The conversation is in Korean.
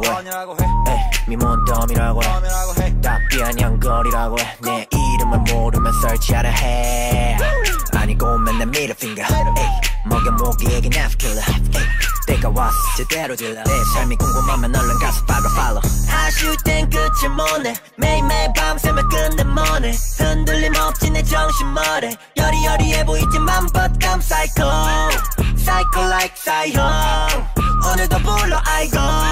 뻔이라고 해. 에이, 미모는 덤이라고 해. 뻔이라고 해. 답비한 형거리라고 해내 이름을 모르면 설치하라 해. 아니고 맨날 middle finger 먹여 모기에게 납킬러 때가 왔어 제대로 질러. 내 삶이 궁금하면 얼른 가서 팔로 팔로 아쉬울 땐 끝이 뭐네. 매일매일 밤새며 끝내 뭐네. 흔들림 없지 내 정신 머리 여리여리해 보이지만 but I'm psycho Psycho like 사이형. 오늘도 불러 I go.